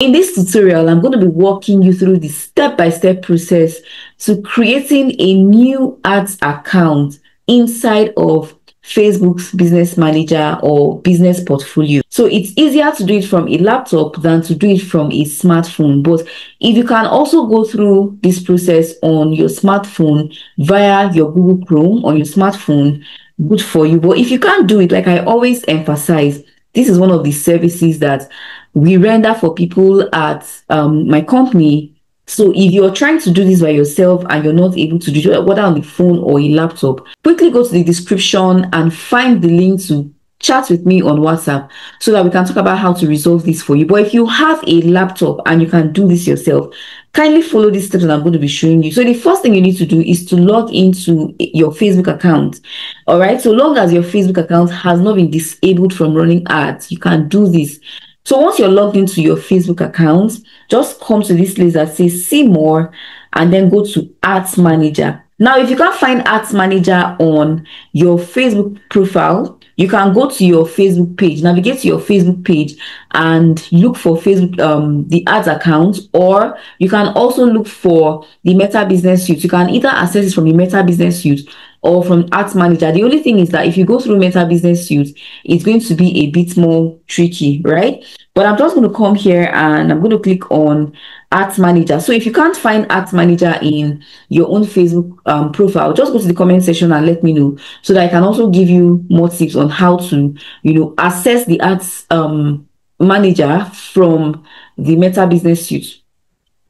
In this tutorial, I'm going to be walking you through the step-by-step -step process to creating a new ads account inside of Facebook's business manager or business portfolio. So it's easier to do it from a laptop than to do it from a smartphone. But if you can also go through this process on your smartphone via your Google Chrome on your smartphone, good for you. But if you can't do it, like I always emphasize, this is one of the services that we render for people at um, my company. So if you're trying to do this by yourself and you're not able to do it, whether on the phone or a laptop, quickly go to the description and find the link to chat with me on WhatsApp so that we can talk about how to resolve this for you. But if you have a laptop and you can do this yourself, kindly follow these steps that I'm going to be showing you. So the first thing you need to do is to log into your Facebook account. All right. So long as your Facebook account has not been disabled from running ads, you can do this. So once you're logged into your Facebook account, just come to this list that says see more and then go to ads manager. Now, if you can't find ads manager on your Facebook profile, you can go to your Facebook page, navigate to your Facebook page and look for Facebook, um, the ads account, or you can also look for the Meta Business Suite. You can either access it from the Meta Business Suite or from Ads Manager. The only thing is that if you go through Meta Business Suite, it's going to be a bit more tricky, right? But I'm just going to come here and I'm going to click on Ads Manager. So if you can't find Ads Manager in your own Facebook um, profile, just go to the comment section and let me know so that I can also give you more tips on how to, you know, access the Ads um, Manager from the Meta Business Suite.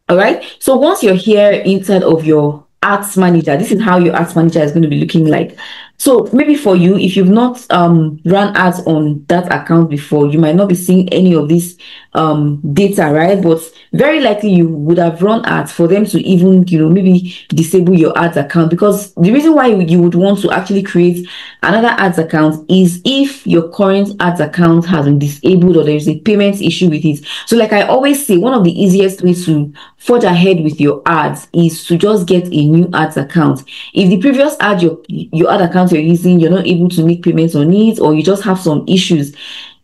All right. So once you're here inside of your ads manager. This is how your ads manager is going to be looking like. So maybe for you if you've not um run ads on that account before you might not be seeing any of this um data right? But very likely you would have run ads for them to even you know maybe disable your ads account. Because the reason why you would want to actually create another ads account is if your current ads account has been disabled or there's a payment issue with it. So like i always say one of the easiest ways to forge ahead with your ads is to just get a new ads account. If the previous ad your your ad account you're using you're not able to make payments on it or you just have some issues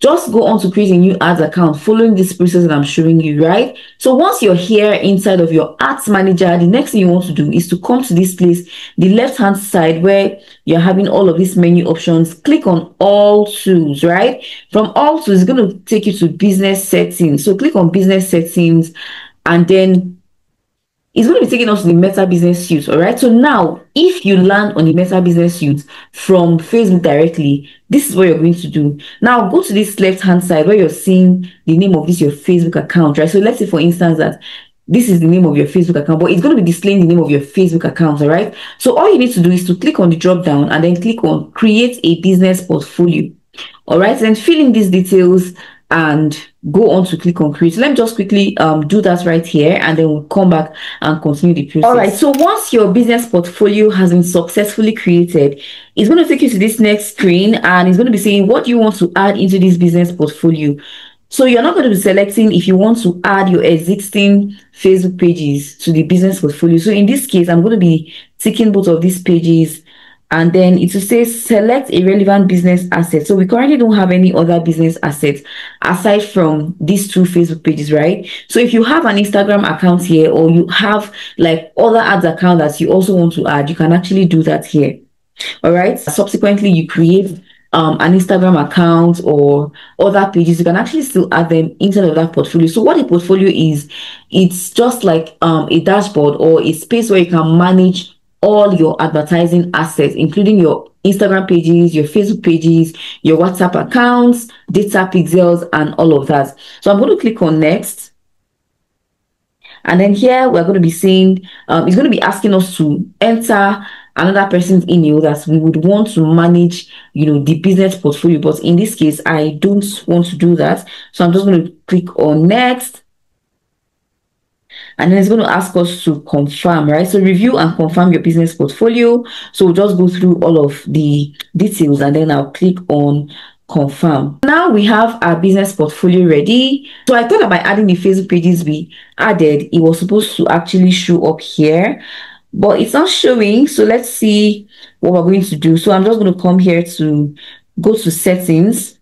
just go on to create a new ads account following this process that I'm showing you, right? So once you're here inside of your ads manager, the next thing you want to do is to come to this place, the left hand side where you're having all of these menu options, click on all tools, right? From all tools, it's going to take you to business settings. So click on business settings and then it's going to be taking us to the Meta Business Suite. All right. So now, if you land on the Meta Business Suite from Facebook directly, this is what you're going to do. Now, go to this left hand side where you're seeing the name of this your Facebook account, right? So let's say, for instance, that this is the name of your Facebook account, but it's going to be displaying the name of your Facebook account, all right? So all you need to do is to click on the drop down and then click on create a business portfolio. All right, then fill in these details and go on to click on create. Let me just quickly um, do that right here and then we'll come back and continue the process. All right, so once your business portfolio has been successfully created, it's going to take you to this next screen and it's going to be saying what you want to add into this business portfolio. So you're not going to be selecting if you want to add your existing Facebook pages to the business portfolio. So in this case, I'm going to be ticking both of these pages and then it will say select a relevant business asset. So we currently don't have any other business assets aside from these two Facebook pages, right? So if you have an Instagram account here or you have like other ads account that you also want to add, you can actually do that here. All right. Subsequently, you create um, an Instagram account or other pages, you can actually still add them inside of that portfolio. So what a portfolio is, it's just like um, a dashboard or a space where you can manage all your advertising assets, including your Instagram pages, your Facebook pages, your WhatsApp accounts, data pixels, and all of that. So I'm going to click on next. And then here we're going to be seeing, um, it's going to be asking us to enter another person's email that we would want to manage, you know, the business portfolio. But in this case, I don't want to do that. So I'm just going to click on next and then it's going to ask us to confirm, right? So review and confirm your business portfolio. So we'll just go through all of the details and then I'll click on confirm. Now we have our business portfolio ready. So I thought that by adding the Facebook pages we added, it was supposed to actually show up here, but it's not showing. So let's see what we're going to do. So I'm just going to come here to go to settings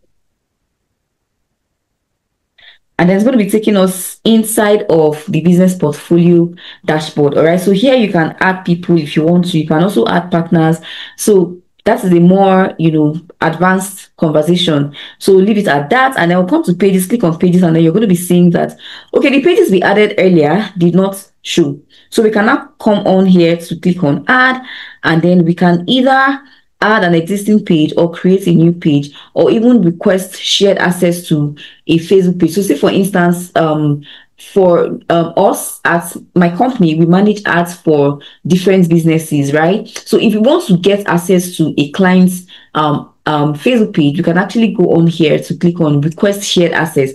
and then it's going to be taking us inside of the business portfolio dashboard all right so here you can add people if you want to. You can also add partners. So that's the more you know advanced conversation. So leave it at that and then we'll come to pages click on pages and then you're going to be seeing that okay the pages we added earlier did not show. So we can now come on here to click on add and then we can either add an existing page or create a new page or even request shared access to a facebook page so say for instance um for um, us at my company, we manage ads for different businesses, right? So if you want to get access to a client's um, um, Facebook page, you can actually go on here to click on request shared access.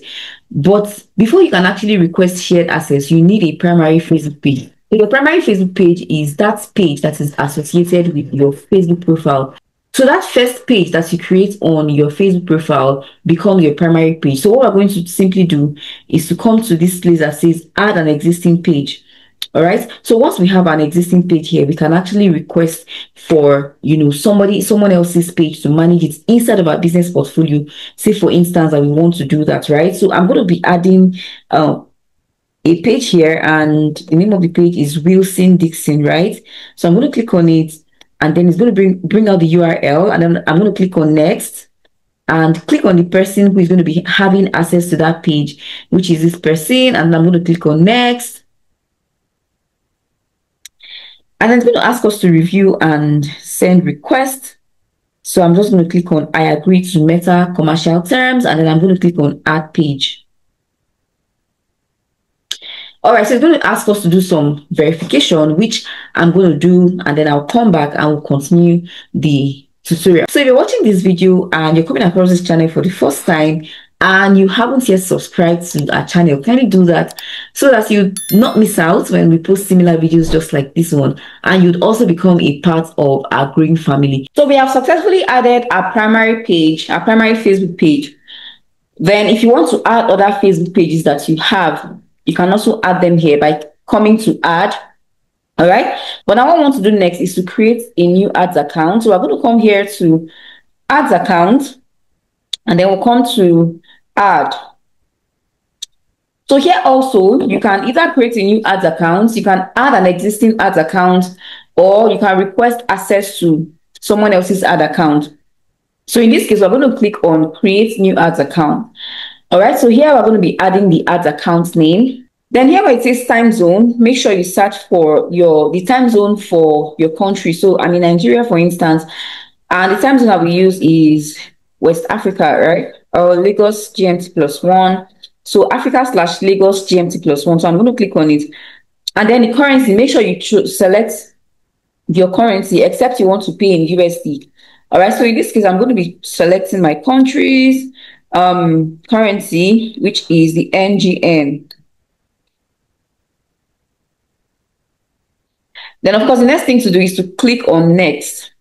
But before you can actually request shared access, you need a primary Facebook page. Your primary Facebook page is that page that is associated with your Facebook profile. So that first page that you create on your Facebook profile becomes your primary page. So what we're going to simply do is to come to this place that says add an existing page. All right. So once we have an existing page here, we can actually request for, you know, somebody, someone else's page to manage it inside of our business portfolio. Say, for instance, that we want to do that, right? So I'm going to be adding uh, a page here and the name of the page is Wilson Dixon, right? So I'm going to click on it and then it's going to bring bring out the URL and then I'm going to click on next and click on the person who is going to be having access to that page, which is this person, and I'm going to click on next. And it's going to ask us to review and send request. So I'm just going to click on I agree to Meta commercial terms, and then I'm going to click on add page. All right, so it's going to ask us to do some verification, which I'm going to do, and then I'll come back and we'll continue the tutorial. So if you're watching this video and you're coming across this channel for the first time, and you haven't yet subscribed to our channel, kindly do that so that you not miss out when we post similar videos just like this one and you'd also become a part of our growing family. So we have successfully added our primary page, our primary Facebook page. Then if you want to add other Facebook pages that you have, you can also add them here by coming to add. All right. But now what I want to do next is to create a new ads account. So we're going to come here to ads account and then we'll come to add. So here also, you can either create a new ads account, you can add an existing ads account, or you can request access to someone else's ad account. So in this case, we're going to click on create new ads account. All right, so here we're going to be adding the ads account name. Then here where it says time zone, make sure you search for your the time zone for your country. So I'm in Nigeria, for instance, and the time zone that we use is West Africa, right? Or Lagos GMT plus one. So Africa slash Lagos GMT plus one. So I'm going to click on it. And then the currency, make sure you select your currency, except you want to pay in USD. All right, so in this case, I'm going to be selecting my countries um, currency, which is the NGN. Then, of course, the next thing to do is to click on next.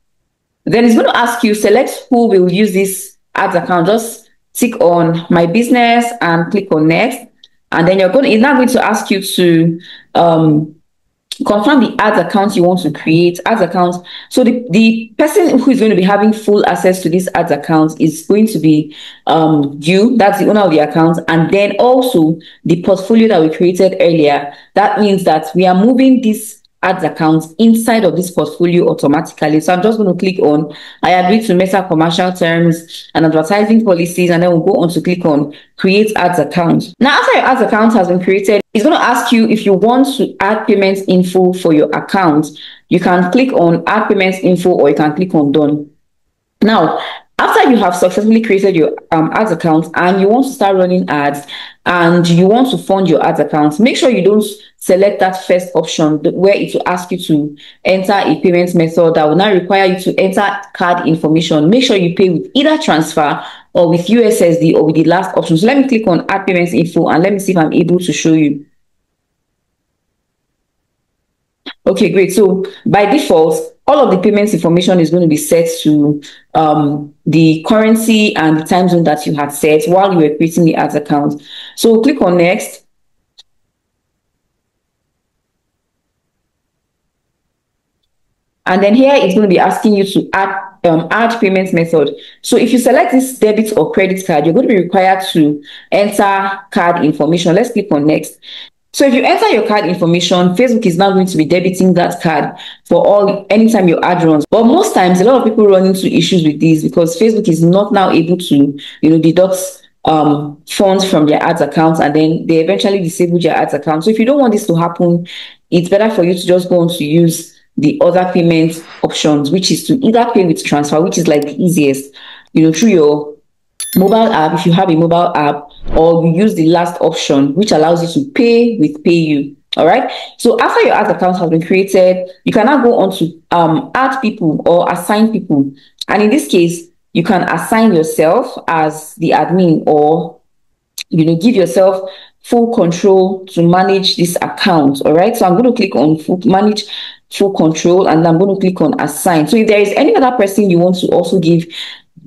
Then it's going to ask you, select who will use this ads account. Just tick on my business and click on next. And then you're going to, it's now going to ask you to um, confirm the ads account you want to create ads account. So the, the person who is going to be having full access to this ads account is going to be um you. That's the owner of the account. And then also the portfolio that we created earlier. That means that we are moving this ads accounts inside of this portfolio automatically. So I'm just going to click on, I agree to Meta commercial terms and advertising policies, and then we'll go on to click on create ads account. Now, after your ads account has been created, it's going to ask you if you want to add payments info for your account. You can click on add payments info or you can click on done. Now, after you have successfully created your um, ads account and you want to start running ads and you want to fund your ads account, make sure you don't select that first option where it will ask you to enter a payment method that will now require you to enter card information. Make sure you pay with either transfer or with USSD or with the last option. So let me click on add payments info and let me see if I'm able to show you. Okay, great. So by default, all of the payments information is going to be set to um, the currency and the time zone that you had set while you were creating the ads account. So click on next. And then here it's going to be asking you to add um, add payment method. So if you select this debit or credit card, you're going to be required to enter card information. Let's click on next. So if you enter your card information, Facebook is now going to be debiting that card for all anytime you add runs. But most times, a lot of people run into issues with this because Facebook is not now able to, you know, deduct um, funds from their ads accounts and then they eventually disable your ads account. So if you don't want this to happen, it's better for you to just go on to use the other payment options, which is to either pay with transfer, which is like the easiest, you know, through your mobile app, if you have a mobile app, or you use the last option, which allows you to pay with PayU. All right. So after your ad account has been created, you can now go on to um, add people or assign people. And in this case, you can assign yourself as the admin or, you know, give yourself full control to manage this account. All right. So I'm going to click on manage full control and I'm going to click on assign. So if there is any other person you want to also give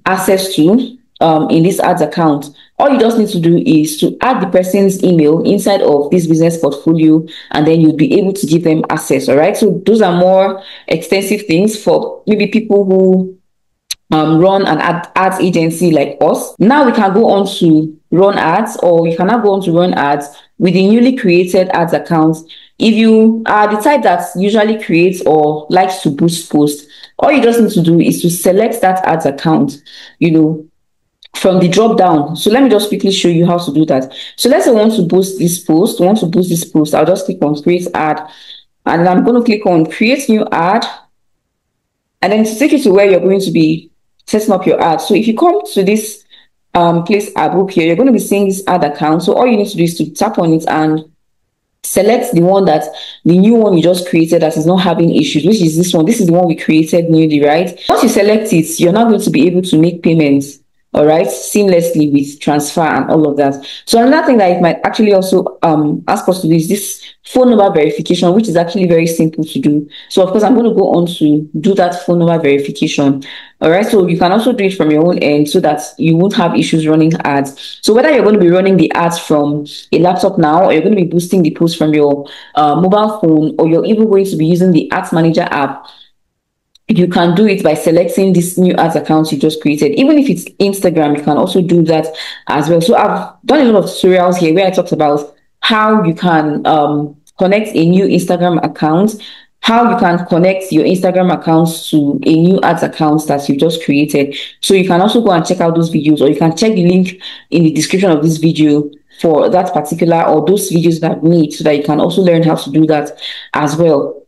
access to um, in this ads account, all you just need to do is to add the person's email inside of this business portfolio and then you'll be able to give them access. All right. So those are more extensive things for maybe people who um, run an ad, ads agency like us. Now we can go on to run ads or you can now go on to run ads with the newly created ads account. If you are the type that usually creates or likes to boost posts, all you just need to do is to select that ads account, you know, from the drop down. So let me just quickly show you how to do that. So let's say I want to boost this post, I want to boost this post. I'll just click on create ad and I'm going to click on create new ad and then to take you to where you're going to be setting up your ad. So if you come to this um, place book here, you're going to be seeing this ad account. So all you need to do is to tap on it and select the one that the new one you just created that is not having issues, which is this one. This is the one we created newly, right? Once you select it, you're not going to be able to make payments all right, seamlessly with transfer and all of that. So another thing that it might actually also um, ask us to do is this phone number verification, which is actually very simple to do. So of course, I'm going to go on to do that phone number verification. All right, so you can also do it from your own end so that you won't have issues running ads. So whether you're going to be running the ads from a laptop now, or you're going to be boosting the post from your uh, mobile phone, or you're even going to be using the Ads Manager app, you can do it by selecting this new ads account you just created. Even if it's Instagram, you can also do that as well. So I've done a lot of tutorials here where I talked about how you can um, connect a new Instagram account, how you can connect your Instagram accounts to a new ads account that you've just created. So you can also go and check out those videos or you can check the link in the description of this video for that particular or those videos that need so that you can also learn how to do that as well.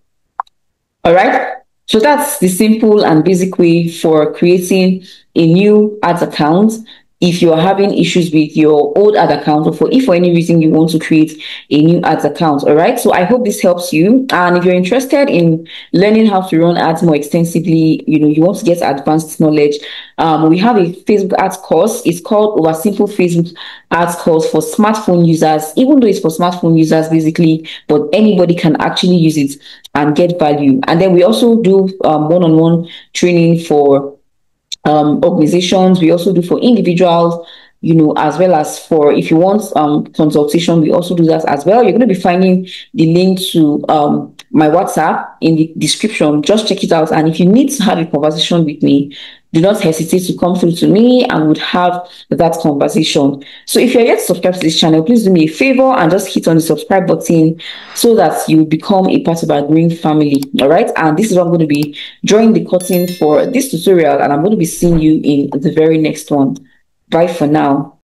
All right. So that's the simple and basic way for creating a new ads account if you are having issues with your old ad account or for if for any reason you want to create a new ads account all right? So i hope this helps you. And if you're interested in learning how to run ads more extensively you know you want to get advanced knowledge um, we have a facebook ads course. It's called our simple facebook ads course for smartphone users. Even though it's for smartphone users basically but anybody can actually use it and get value. And then we also do um, one-on-one training for um, organizations. We also do for individuals, you know, as well as for if you want um, consultation, we also do that as well. You're going to be finding the link to um, my WhatsApp in the description. Just check it out. And if you need to have a conversation with me, do not hesitate to come through to me and would have that conversation. So if you're yet to subscribe to this channel, please do me a favor and just hit on the subscribe button so that you become a part of our green family. All right. And this is what I'm going to be drawing the curtain for this tutorial. And I'm going to be seeing you in the very next one. Bye for now.